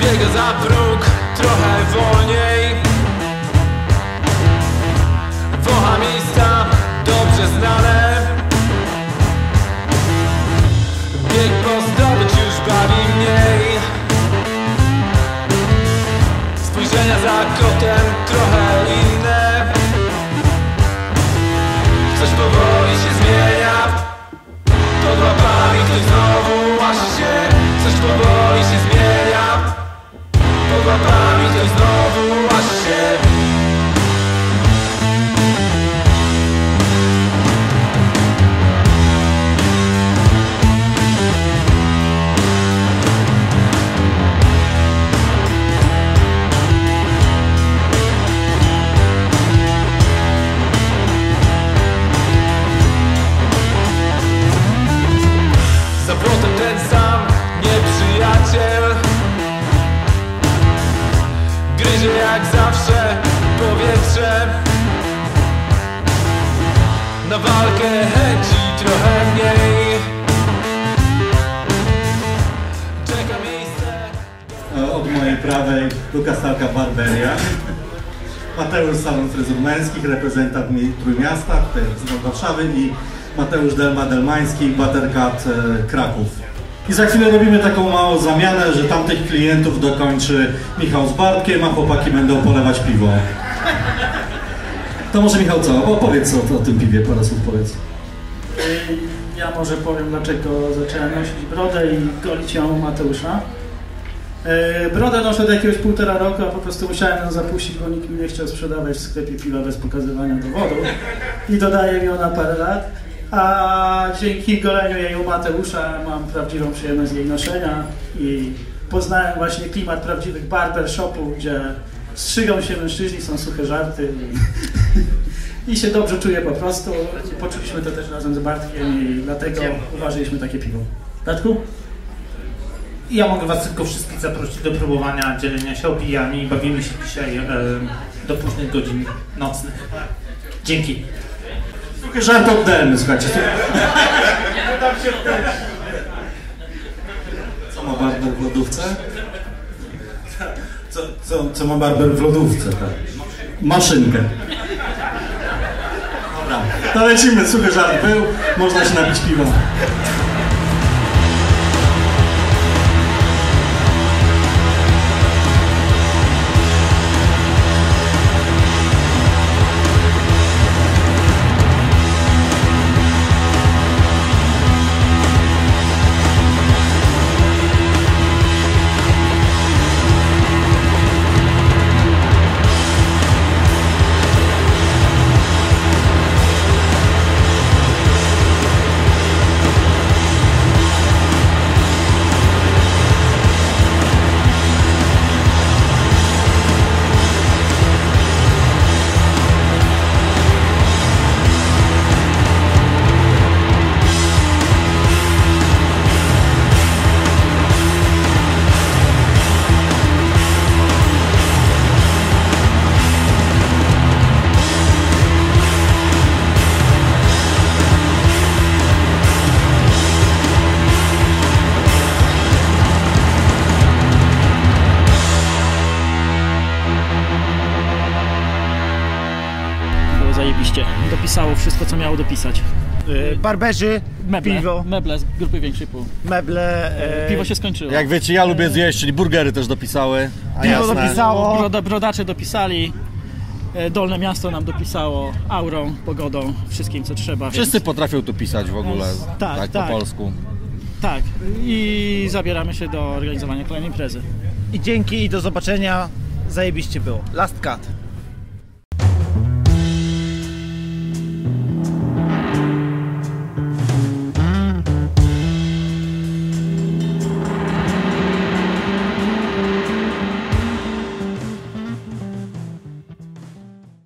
biega za próg trochę wolniej. Wocha miejsca dobrze znane. for Bobby, just know Na walkę chęci trochę mniej Czeka miejsce Od mojej prawej Lukas Talka Barberia. Mateusz Salon Fryzur Męskich, reprezentant mi Trójmiasta, tutaj reprezentant Warszawy i Mateusz Delma-Delmański, Buttercut e, Kraków. I za chwilę robimy taką małą zamianę, że tamtych klientów dokończy Michał z Bartkiem, a chłopaki będą polewać piwo. To może Michał co? Opowiedz o, o tym piwie, parę słów powiedz. Ja może powiem, dlaczego zacząłem nosić brodę i golić ją Mateusza. E, Brodę noszę od jakiegoś półtora roku, a po prostu musiałem ją zapuścić, bo nikt mi nie chciał sprzedawać w sklepie piwa bez pokazywania dowodu. I dodaję ją na parę lat. A dzięki goleniu jej u Mateusza mam prawdziwą przyjemność jej noszenia i poznałem właśnie klimat prawdziwych barbershopów, gdzie strzygą się mężczyźni, są suche żarty i, i się dobrze czuję po prostu. Poczuliśmy to też razem z Bartkiem i dlatego uważaliśmy takie piwo. Datku? I ja mogę Was tylko wszystkich zaprosić do próbowania dzielenia się opijami. Bawimy się dzisiaj e, do późnych godzin nocnych. Dzięki. Trochę żart oddalny, słuchajcie. Co ma barber w lodówce? Co, co, co ma barber w lodówce, tak? Maszynkę. Dobra, to lecimy, suchy żart był, można się napić piwa. Zajebiście. Dopisało wszystko, co miało dopisać. Y, Barberzy, Meble, piwo, meble z grupy większej pół. meble, e, Piwo się skończyło. Jak wiecie, ja lubię zjeść, czyli burgery też dopisały. A piwo jasne. dopisało. Broda, brodacze dopisali, e, Dolne Miasto nam dopisało aurą, pogodą, wszystkim co trzeba. Wszyscy Więc, potrafią tu pisać w ogóle, Tak, tak, tak. po polsku. tak, i zabieramy się do organizowania kolejnej imprezy. i dzięki i do zobaczenia. Zajebiście było. Last cut.